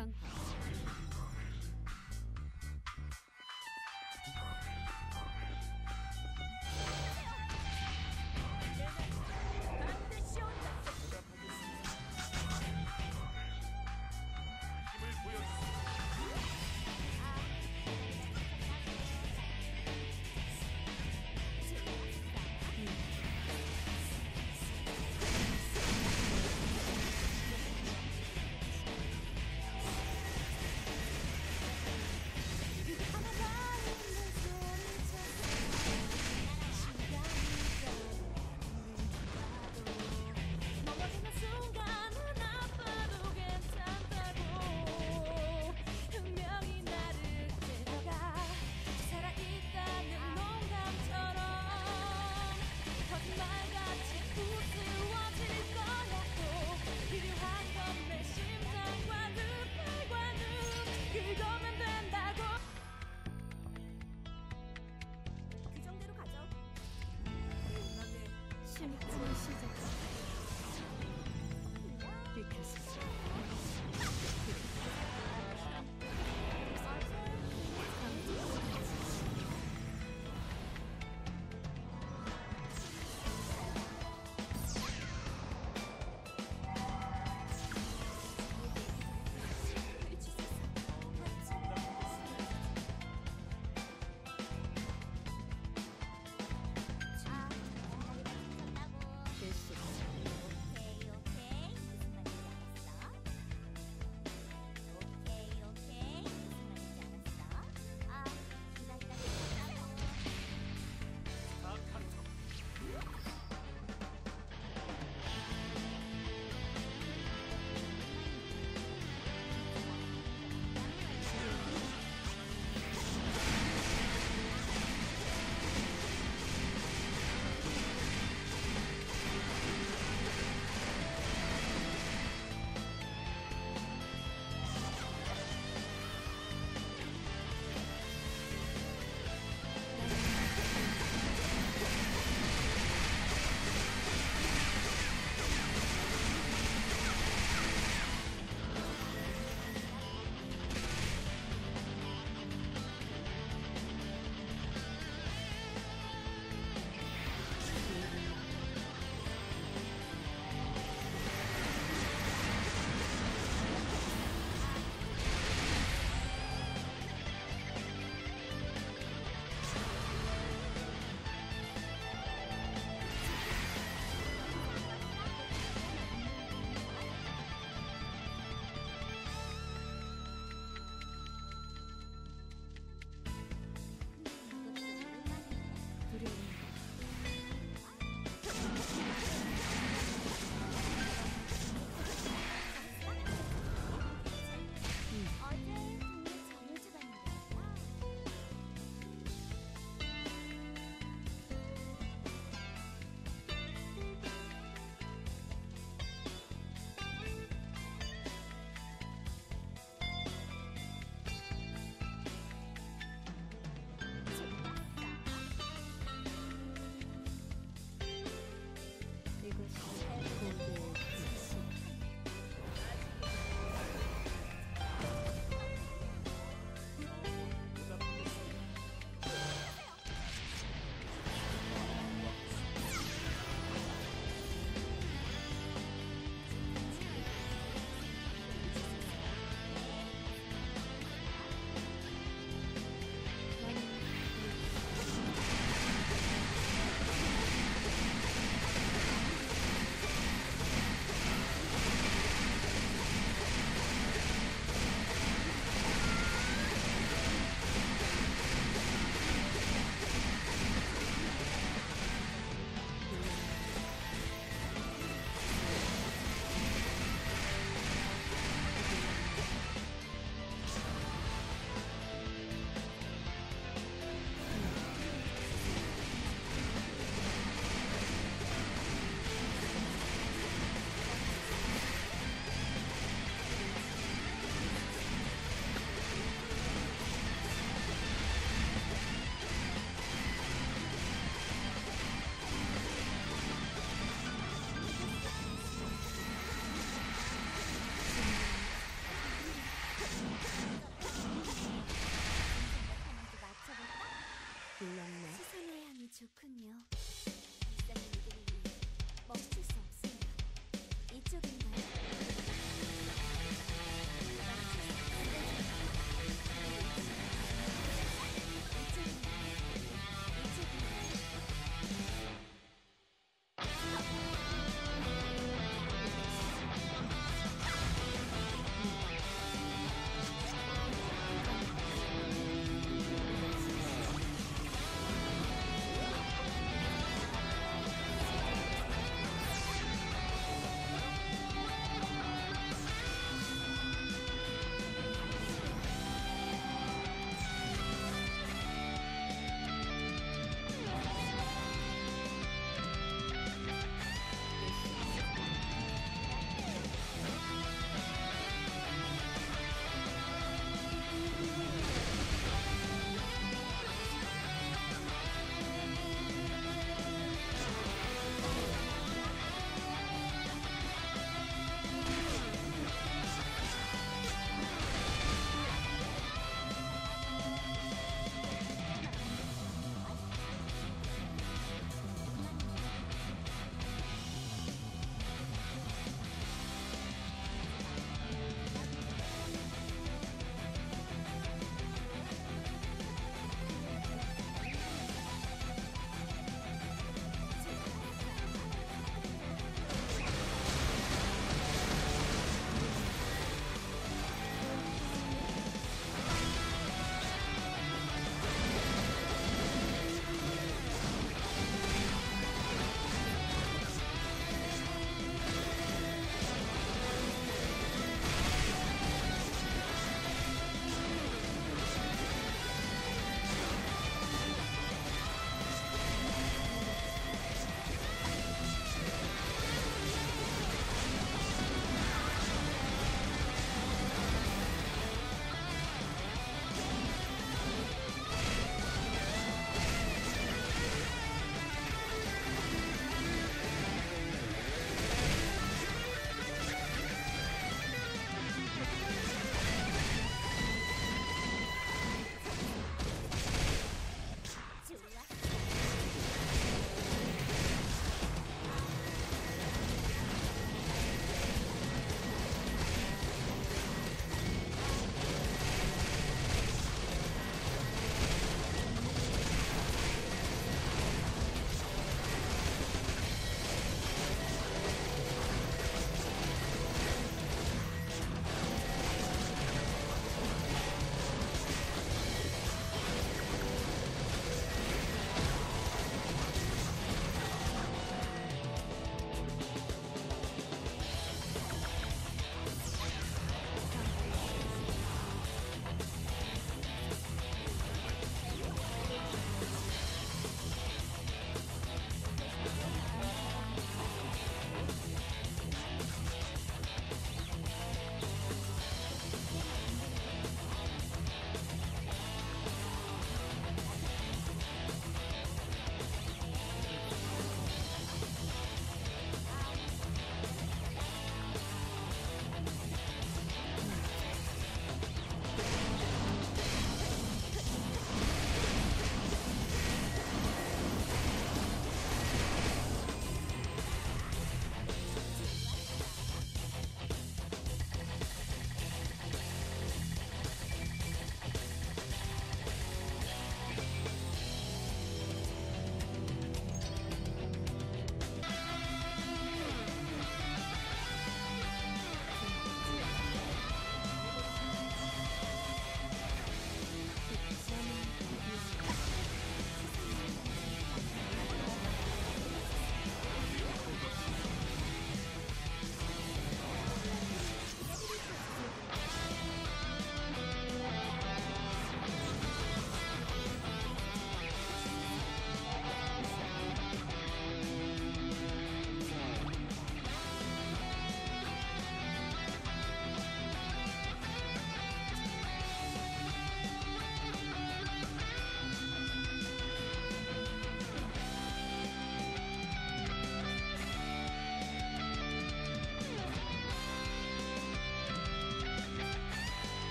강화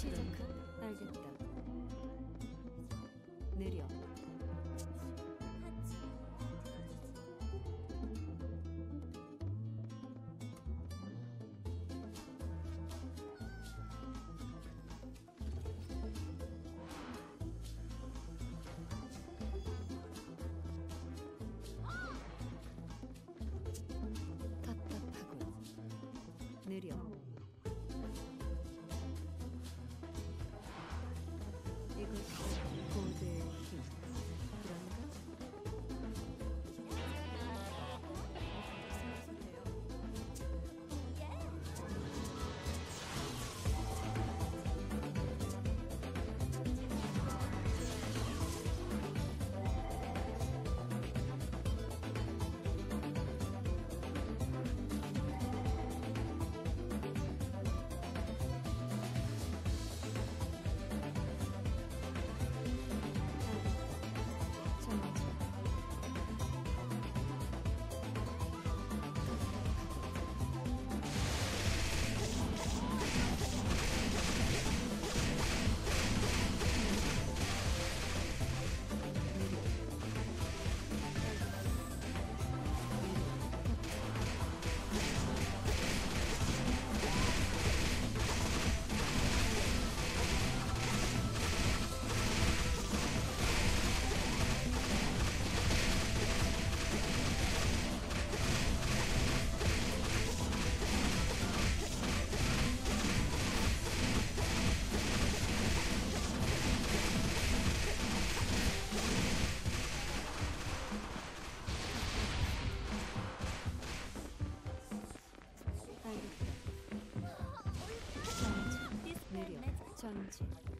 谢谢可。answered.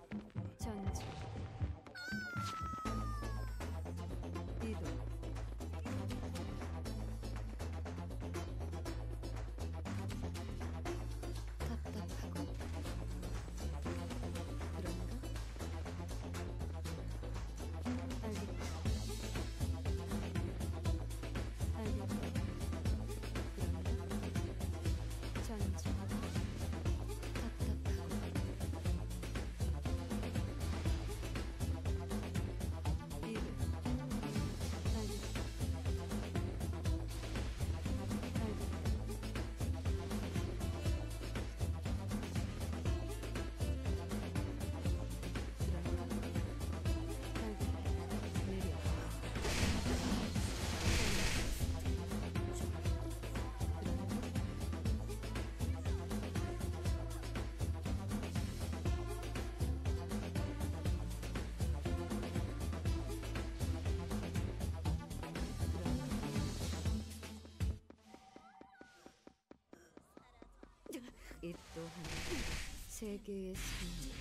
이 또한 세계의 승리.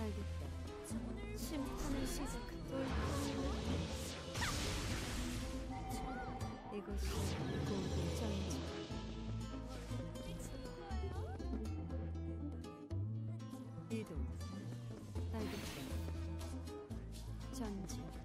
알겠다. 심판을 시작한다. 이것이 공의 전쟁. 이동. 알겠다. 전진.